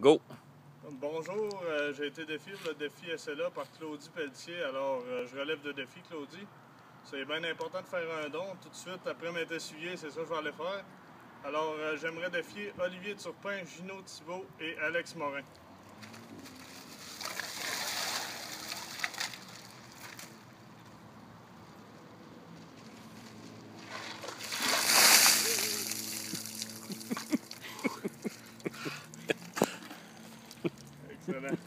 Go! Bonjour, euh, j'ai été défié le défi SLA par Claudie Pelletier. Alors, euh, je relève le défi, Claudie. C'est bien important de faire un don. Tout de suite, après m'être essuyé, c'est ça que je vais aller faire. Alors, euh, j'aimerais défier Olivier Turpin, Gino Thibault et Alex Morin. so that's